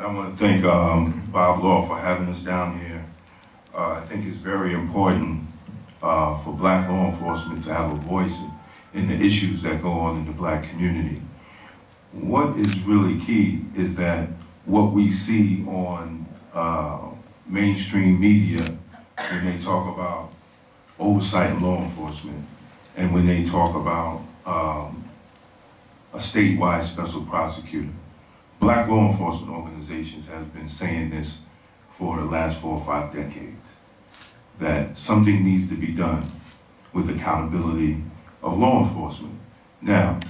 I want to thank um, Bob Law for having us down here. Uh, I think it's very important uh, for black law enforcement to have a voice in, the issues that go on in the black community. What is really key is that what we see on uh, mainstream media when they talk about oversight in law enforcement and when they talk about um, a statewide special prosecutor. Black law enforcement organizations have been saying this for the last four or five decades, that something needs to be done with accountability of law enforcement. Now,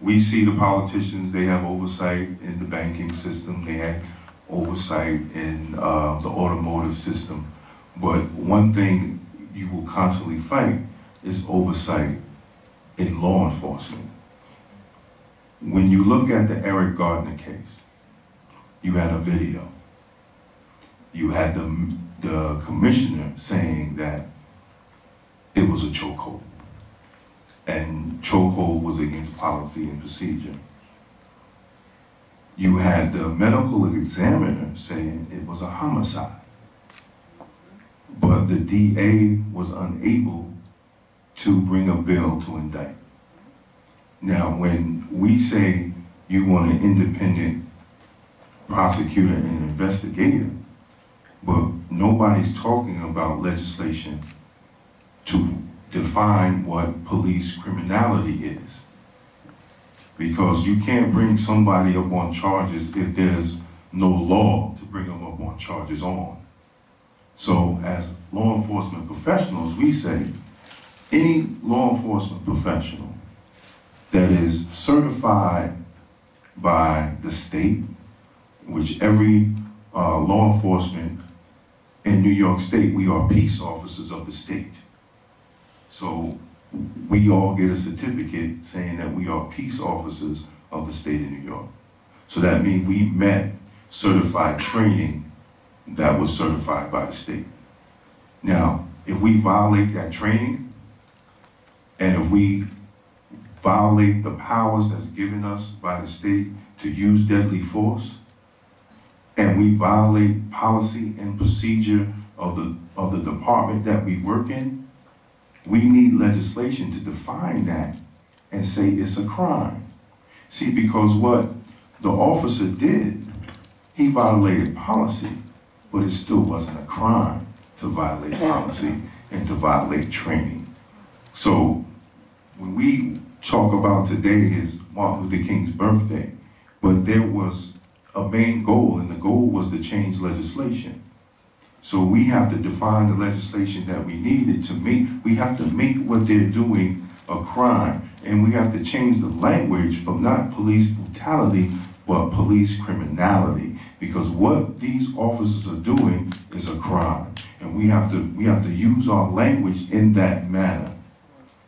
we see the politicians, they have oversight in the banking system, they have oversight in uh, the automotive system, but one thing you will constantly fight is oversight in law enforcement. When you look at the Eric Garner case, you had a video. You had the, the commissioner saying that it was a chokehold. And chokehold was against policy and procedure. You had the medical examiner saying it was a homicide. But the DA was unable to bring a bill to indict. Now, when we say you want an independent prosecutor and investigator, but nobody's talking about legislation to define what police criminality is. Because you can't bring somebody up on charges if there's no law to bring them up on charges on. So as law enforcement professionals, we say any law enforcement professional that is certified by the state, which every uh, law enforcement in New York State, we are peace officers of the state. So we all get a certificate saying that we are peace officers of the state of New York. So that means we met certified training that was certified by the state. Now, if we violate that training, and if we violate the powers that's given us by the state to use deadly force, and we violate policy and procedure of the, of the department that we work in, we need legislation to define that and say it's a crime. See, because what the officer did, he violated policy, but it still wasn't a crime to violate policy and to violate training. So when we talk about today is Martin Luther King's birthday, but there was a main goal, and the goal was to change legislation. So we have to define the legislation that we needed to make, we have to make what they're doing a crime. And we have to change the language from not police brutality, but police criminality. Because what these officers are doing is a crime. And we have to, we have to use our language in that manner.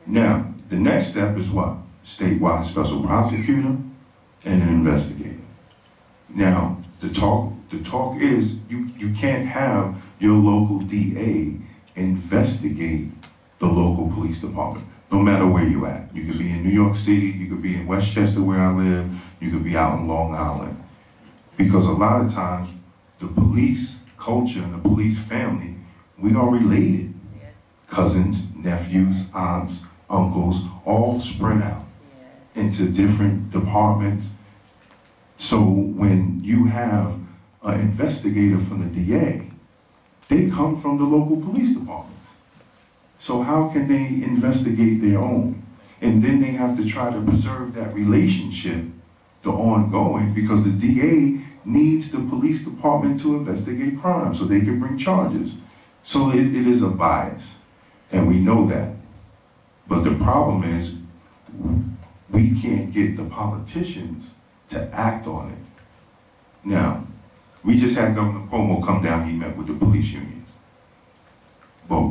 Now, the next step is what? Statewide special prosecutor and an investigator. Now, the talk, the talk is you, you can't have your local DA investigate the local police department, no matter where you're at. You could be in New York City, you could be in Westchester where I live, you could be out in Long Island. Because a lot of times, the police culture and the police family, we are related. Yes. Cousins, nephews, aunts, uncles, all spread out Yes. into different departments. So when you have an investigator from the DA, they come from the local police department. So how can they investigate their own? And then they have to try to preserve that relationship, the ongoing, because the DA needs the police department to investigate crime so they can bring charges. So it, it is a bias, and we know that. But the problem is, we can't get the politicians to act on it. Now, we just had Governor Cuomo come down, he met with the police unions. But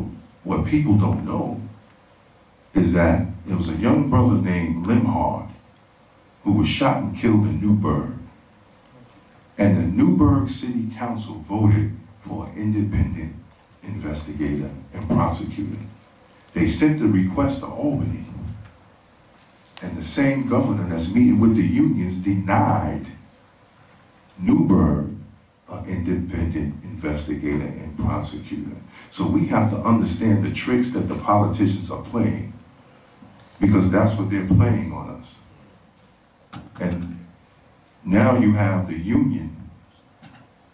what people don't know is that there was a young brother named Lembhard who was shot and killed in Newburgh. And the Newburgh City Council voted for an independent investigator and prosecutor. They sent the request to Albany. And the same governor that's meeting with the unions denied Newburgh, an independent investigator and prosecutor. So we have to understand the tricks that the politicians are playing because that's what they're playing on us. And now you have the union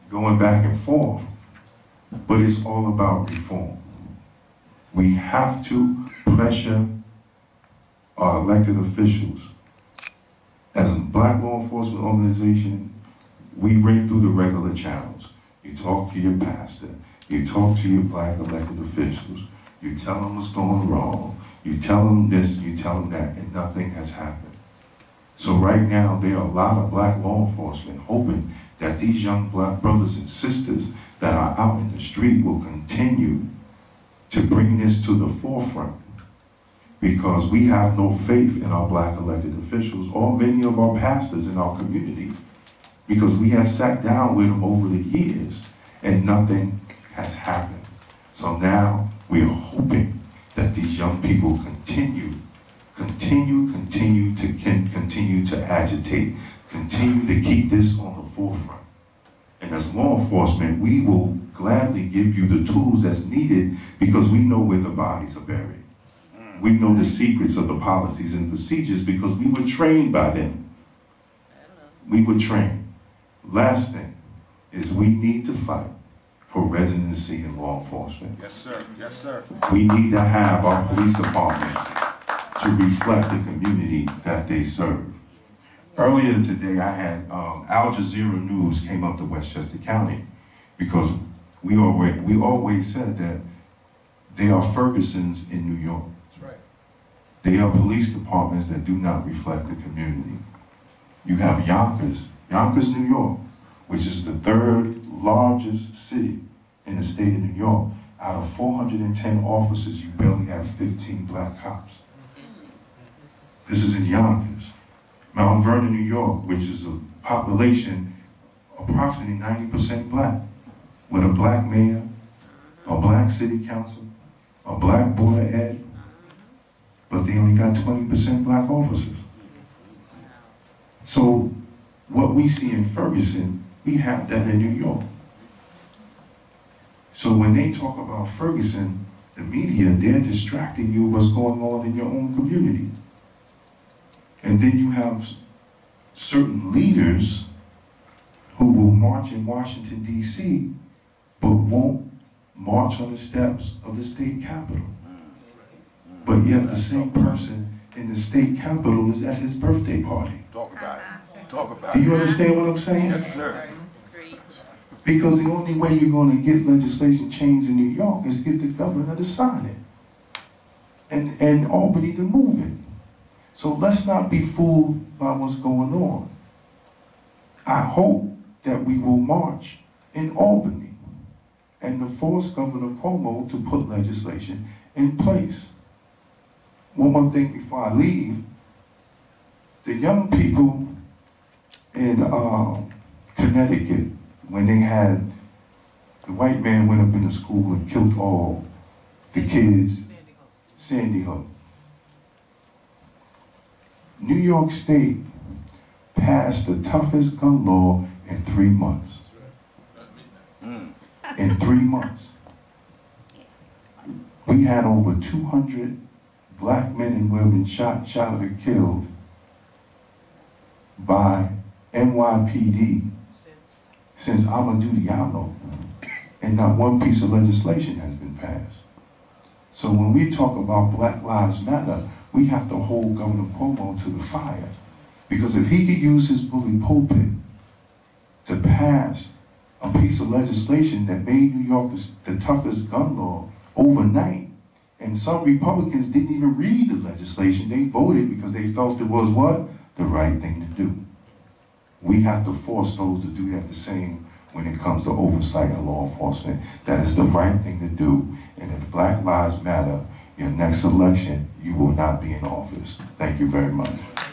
going back and forth, but it's all about reform. We have to pressure our elected officials. As a black law enforcement organization, we bring through the regular channels. You talk to your pastor, you talk to your black elected officials, you tell them what's going wrong, you tell them this, you tell them that, and nothing has happened. So right now, there are a lot of black law enforcement hoping that these young black brothers and sisters that are out in the street will continue to bring this to the forefront because we have no faith in our black elected officials or many of our pastors in our community because we have sat down with them over the years and nothing has happened. So now we are hoping that these young people continue, continue, continue to continue to agitate, continue to keep this on the forefront. And as law enforcement, we will gladly give you the tools that's needed because we know where the bodies are buried. We know the secrets of the policies and procedures because we were trained by them. We were trained. Last thing is we need to fight for residency in law enforcement. Yes, sir. Yes, sir. We need to have our police departments to reflect the community that they serve. Earlier today, I had um, Al Jazeera News came up to Westchester County because we always, we always said that they are Fergusons in New York. That's right. They are police departments that do not reflect the community. You have Yonkers, Yonkers, New York, which is the third largest city in the state of New York. Out of 410 officers, you barely have 15 black cops. This is in Yonkers. Mount Vernon, New York, which is a population approximately 90% black, with a black mayor, a black city council, a black board of ed, but they only got 20% black officers. So what we see in Ferguson, we have that in New York. So when they talk about Ferguson, the media, they're distracting you what's going on in your own community. And then you have certain leaders who will march in Washington, D.C., but won't march on the steps of the state capitol. But yet the same person in the state capitol is at his birthday party. Talk about it. Talk about it. Do you understand what I'm saying? Yes, sir. Because the only way you're going to get legislation changed in New York is to get the governor to sign it. And, and Albany to move it. So let's not be fooled by what's going on. I hope that we will march in Albany and to force Governor Cuomo to put legislation in place. One more thing before I leave. The young people in uh, Connecticut, when they had, the white man went up in the school and killed all the kids, Sandy Hook. New York State passed the toughest gun law in three months. Mm. In three months. We had over 200 black men and women shot, shot, and killed by NYPD since Amadou Diallo, and not one piece of legislation has been passed. So when we talk about Black Lives Matter, we have to hold Governor Cuomo to the fire. Because if he could use his bully pulpit to pass a piece of legislation that made New York the, toughest gun law overnight, and some Republicans didn't even read the legislation, they voted because they felt it was what? The right thing to do. We have to force those to do that the same when it comes to oversight and law enforcement. That is the right thing to do. And if Black Lives Matter, your next election, you will not be in office. Thank you very much.